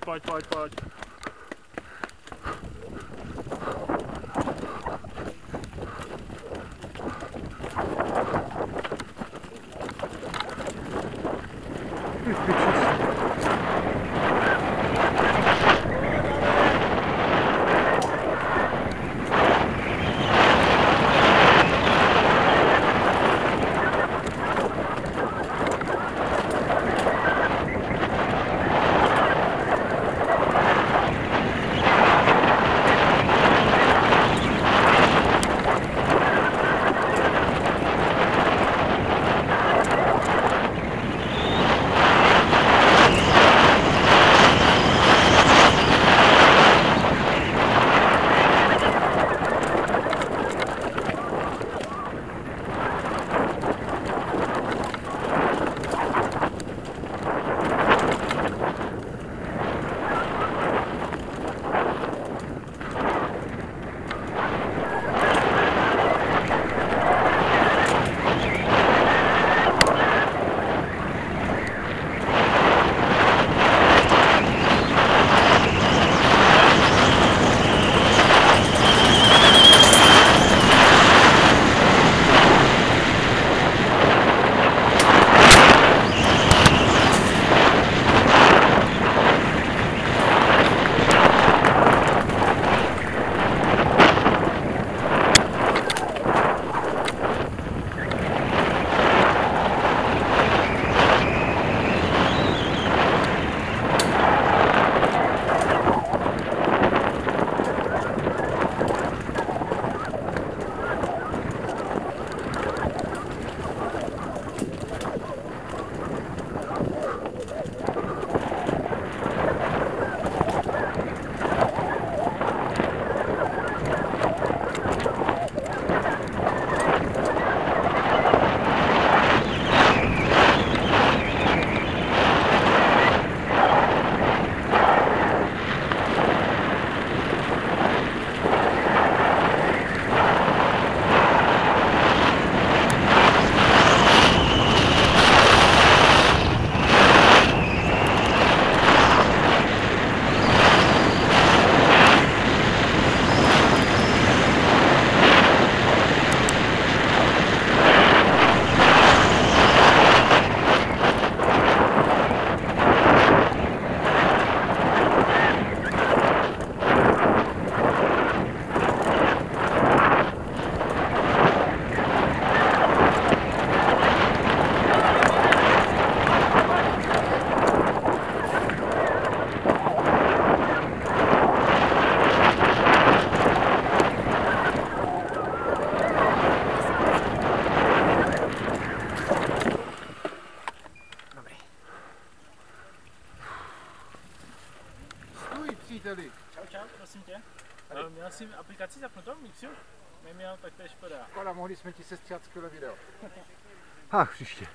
pojď, pojď, pojď. Stůj, příteli. Čau, čau, prosím tě. Ale měl jsi aplikaci zapnutou, Mixiu? Neměl, tak to je škoda. Škoda, mohli jsme ti sestříhat skvělé video. Ach, příště.